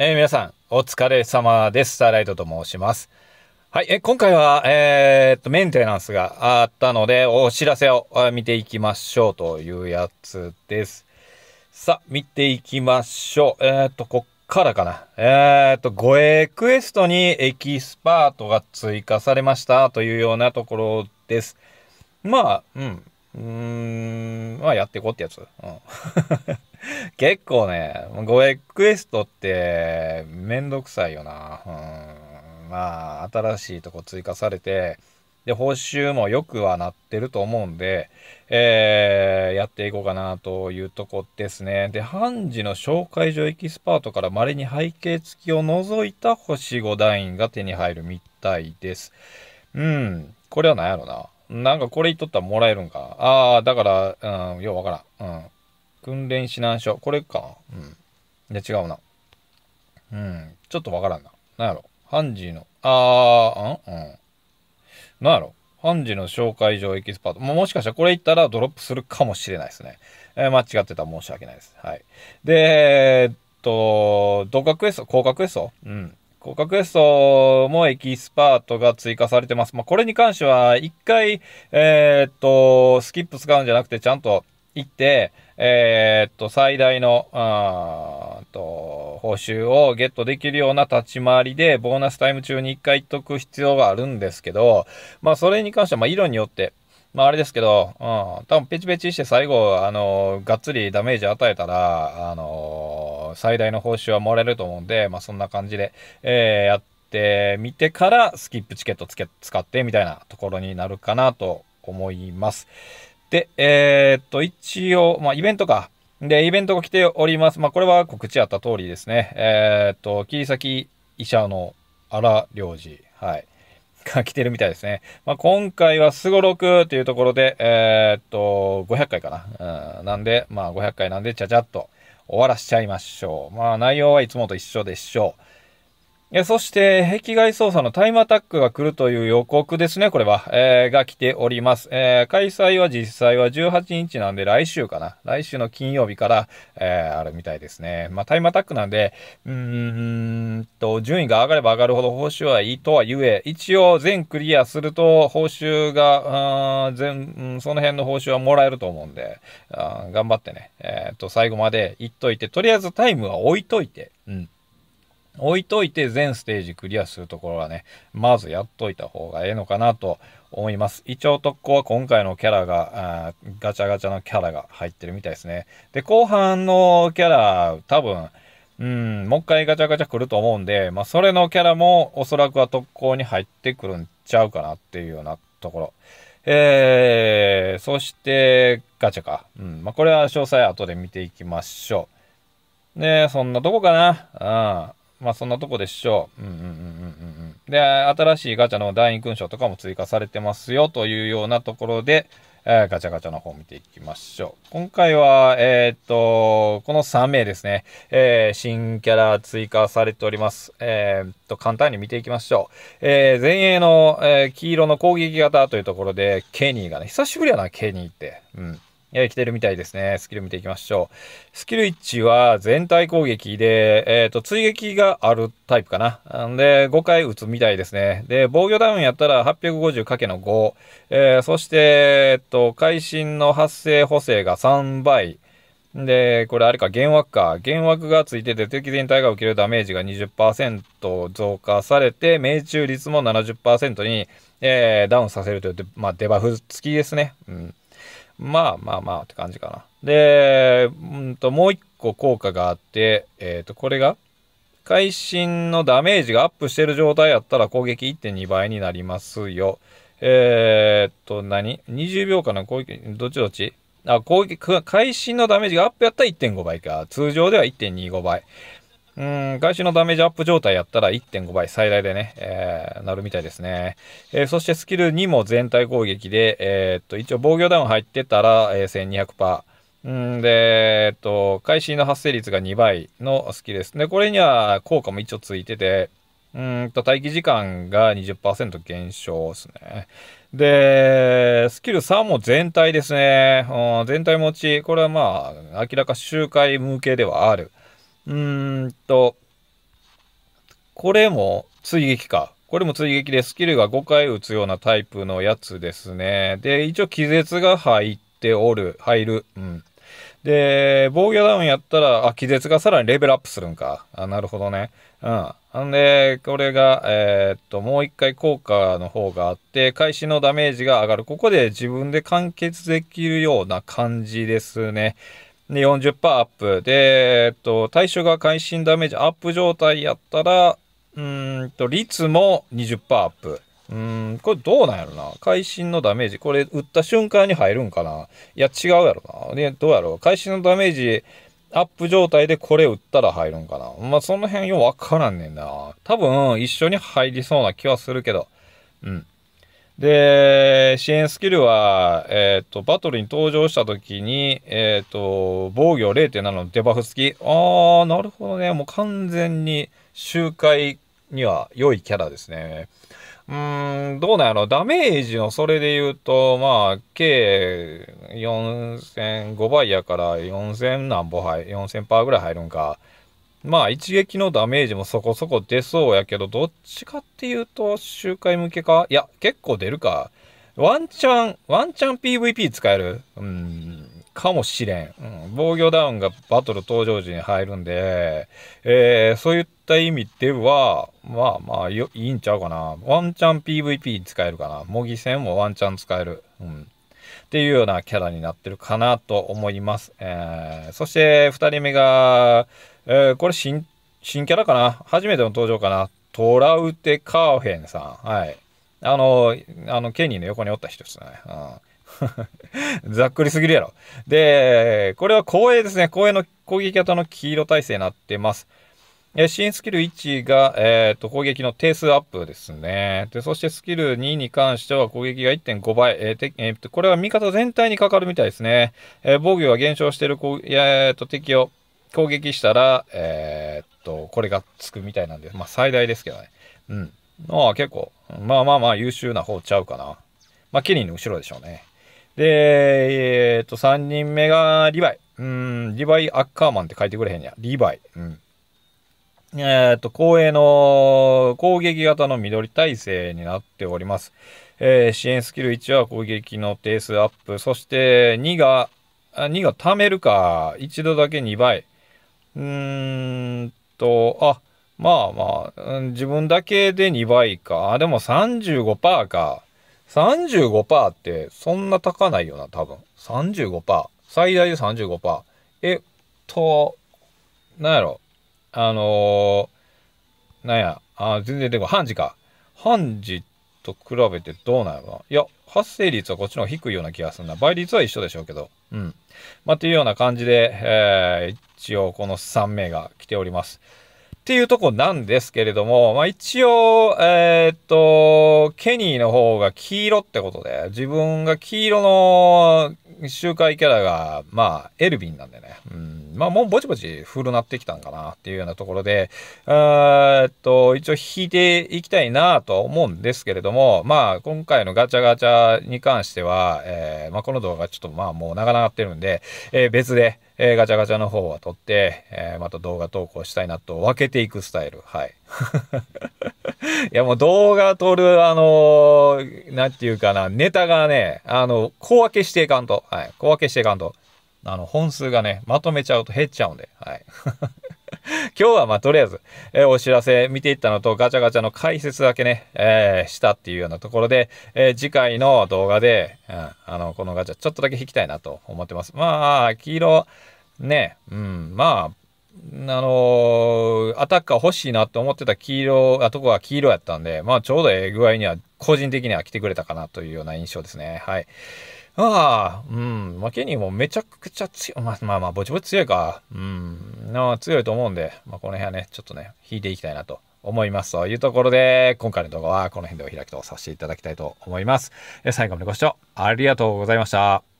えー、皆さん、お疲れ様です。スターライトと申します。はい、え今回は、えー、っと、メンテナンスがあったので、お知らせを見ていきましょうというやつです。さあ、見ていきましょう。えー、っと、こっからかな。えー、っと、護衛クエストにエキスパートが追加されましたというようなところです。まあ、うん。うーん、まあやっていこうってやつ。うん 結構ね、護衛クエストってめんどくさいよな。うん、まあ、新しいとこ追加されて、で、報酬も良くはなってると思うんで、えー、やっていこうかなというとこですね。で、判事の紹介所エキスパートから稀に背景付きを除いた星5団員が手に入るみたいです。うん、これは何やろな。なんかこれ言っとったらもらえるんか？ああ、だから、うん、ようわからん。うん。訓練指南書。これかうん。で、違うな。うん。ちょっとわからんな。なんやろ？ハンジーの、あー、ん？うん。なんやろ？ハンジーの紹介状エキスパート。ももしかしたらこれ言ったらドロップするかもしれないですね。えー、間違ってたら申し訳ないです。はい。で、えー、っと、動画クエスト、広角クエストうん。広角クエストもエキスパートが追加されてます。まあ、これに関しては、一回、えー、っと、スキップ使うんじゃなくて、ちゃんと行って、えー、っと、最大の、あと、報酬をゲットできるような立ち回りで、ボーナスタイム中に一回言っとく必要があるんですけど、まあ、それに関しては、ま、色によって、まあ、あれですけど、うん、多分ペチペチして最後、あの、がっつりダメージ与えたら、あの、最大の報酬はもらえると思うんで、まあ、そんな感じで、えー、やってみてから、スキップチケットつけ、使ってみたいなところになるかなと思います。で、えー、っと、一応、まあ、イベントか。で、イベントが来ております。まあ、これは告知あった通りですね。えー、っと、切り裂き医者の荒領事。はい。が来てるみたいですね。まあ、今回はすごろくというところで、えー、っと、500回かな。うん、なんで、まあ、500回なんで、ちゃちゃっと終わらしちゃいましょう。まあ、内容はいつもと一緒でしょう。そして、壁外操作のタイムアタックが来るという予告ですね、これは。えー、が来ております。えー、開催は実際は18日なんで来週かな。来週の金曜日から、えー、あるみたいですね。まあ、タイムアタックなんで、うーんと、順位が上がれば上がるほど報酬はいいとは言え、一応全クリアすると報酬が、全、うん、その辺の報酬はもらえると思うんで、あ頑張ってね、えっ、と、最後まで行っといて、とりあえずタイムは置いといて、うん。置いといて全ステージクリアするところはね、まずやっといた方がええのかなと思います。一応特攻は今回のキャラが、ガチャガチャのキャラが入ってるみたいですね。で、後半のキャラ、多分、うん、もう一回ガチャガチャ来ると思うんで、まあ、それのキャラもおそらくは特攻に入ってくるんちゃうかなっていうようなところ。えー、そして、ガチャか。うん、まあ、これは詳細後で見ていきましょう。ねそんなとこかな。うん。まあそんなとこでしょう。うんうんうんうんうん。で、新しいガチャの団員勲章とかも追加されてますよというようなところで、えー、ガチャガチャの方を見ていきましょう。今回は、えー、っと、この3名ですね、えー、新キャラ追加されております。えー、っと、簡単に見ていきましょう。えー、前衛の、えー、黄色の攻撃型というところで、ケニーがね、久しぶりやな、ケニーって。うん。え、来てるみたいですね。スキル見ていきましょう。スキル1は全体攻撃で、えっ、ー、と、追撃があるタイプかな。んで、5回撃つみたいですね。で、防御ダウンやったら 850× の5。えー、そして、えっ、ー、と、会心の発生補正が3倍。で、これあれか、幻惑か。幻惑がついてて敵全体が受けるダメージが20%増加されて、命中率も70%に、えー、ダウンさせるという、まあ、デバフ付きですね。うん。まあまあまあって感じかな。で、うんと、もう一個効果があって、えっ、ー、と、これが、会心のダメージがアップしてる状態やったら攻撃1.2倍になりますよ。えー、っと、何 ?20 秒間の攻撃、どっちどっち？あ、攻撃、会心のダメージがアップやったら1.5倍か。通常では1.25倍。うん、外周のダメージアップ状態やったら1.5倍最大でね、えー、なるみたいですね。えー、そしてスキル2も全体攻撃で、えー、っと、一応防御ダウン入ってたら、えー、1200%。うんで、えっと、開始の発生率が2倍のスキルです。で、これには効果も一応ついてて、うんと、待機時間が20%減少ですね。で、スキル3も全体ですね。うん、全体持ち。これはまあ、明らか周回向けではある。うんと、これも追撃か。これも追撃でスキルが5回打つようなタイプのやつですね。で、一応気絶が入っておる、入る。うん。で、防御ダウンやったら、あ、気絶がさらにレベルアップするんか。あ、なるほどね。うん。んで、これが、えー、っと、もう一回効果の方があって、開始のダメージが上がる。ここで自分で完結できるような感じですね。で、40%アップ。で、えっと、対象が会心ダメージアップ状態やったら、うんと、率も20%アップ。うん、これどうなんやろな。会心のダメージ。これ打った瞬間に入るんかないや、違うやろな。で、どうやろう。会心のダメージアップ状態でこれ打ったら入るんかな。まあ、その辺ようわからんねんな。多分、一緒に入りそうな気はするけど。うん。で、支援スキルは、えっ、ー、と、バトルに登場した時に、えっ、ー、と、防御0.7のデバフ付き。あー、なるほどね。もう完全に周回には良いキャラですね。うーん、どうなんやろダメージのそれで言うと、まあ、計4000、5倍やから4000何歩入、4000パーぐらい入るんか。まあ、一撃のダメージもそこそこ出そうやけど、どっちかっていうと、周回向けか？いや、結構出るか。ワンチャン、ワンチャン PVP 使える？うん、かもしれん。うん、防御ダウンがバトル登場時に入るんで、えー、そういった意味では、まあまあよ、いいんちゃうかな。ワンチャン PVP 使えるかな。模擬戦もワンチャン使える。うん。っていうようなキャラになってるかなと思います。えー、そして二人目が、えー、これ新、新キャラかな？初めての登場かな？トラウテ・カーフェンさん。はい。あの、あの、ケニーの横におった人ですね。うん ざっくりすぎるやろ。で、これは光栄ですね。光栄の攻撃型の黄色耐性になってます。え新スキル1が、えーと、攻撃の定数アップですね。で、そしてスキル2に関しては攻撃が1.5倍。えーえー、これは味方全体にかかるみたいですね。えー、防御が減少しているえーと、敵を攻撃したら、えー、と、これがつくみたいなんで、まあ最大ですけどね。うん。まあ結構、まあまあまあ優秀な方ちゃうかな。まあケニーの後ろでしょうね。で、えっ、と、3人目がリヴァイ。うん、リヴァイ・アッカーマンって書いてくれへんや。リヴァイ。うん。えっ、と、後衛の攻撃型の緑耐性になっております。えー、支援スキル1は攻撃の定数アップ。そして2が、2が貯めるか。一度だけ2倍。うーんと、あ、まあまあ、自分だけで2倍か。あ、でも35%か。35%ってそんな高ないよな、多分。35%。最大で35%。えっと、なんやろ。あのー、なんや、あ、全然でも、ハンジか。ハンジと比べてどうなんやろな。いや、発生率はこっちの方が低いような気がするな。倍率は一緒でしょうけど。うん。まあ、っていうような感じで、えー、一応この3名が来ております。っていうとこなんですけれども、まあ一応、えー、っと、ケニーの方が黄色ってことで、自分が黄色の周回キャラが、まあ、エルビンなんでね。うん。まあ、もうぼちぼち古なってきたんかなっていうようなところで、えっと、一応引いていきたいなと思うんですけれども、まあ、今回のガチャガチャに関しては、えー、まあ、この動画ちょっとまあ、もう長々ってるんで、えー、別で、えー、ガチャガチャの方は撮って、え、また動画投稿したいなと分けていくスタイル。はい。いやもう動画撮る、あのー、なんていうかな、ネタがね、あの、小分けしていかんと。はい。小分けしていかんと。あの、本数がね、まとめちゃうと減っちゃうんで。はい。今日はまあとりあえず、えー、お知らせ見ていったのとガチャガチャの解説だけね、えー、したっていうようなところで、えー、次回の動画で、うん、あの、このガチャちょっとだけ引きたいなと思ってます。まあ、黄色、ね、うん、まあ、あの、アタッカー欲しいなって思ってた黄色、あとこは黄色やったんで、まあちょうどええ具合には、個人的には来てくれたかなというような印象ですね。はい。ああ、うん。まあ、ケニーもめちゃくちゃ強い。まあまあまあ、ぼちぼち強いか。うん。まあ、強いと思うんで、まあ、この辺はね、ちょっとね、引いていきたいなと思います。というところで、今回の動画はこの辺でお開きとさせていただきたいと思います。最後までご視聴ありがとうございました。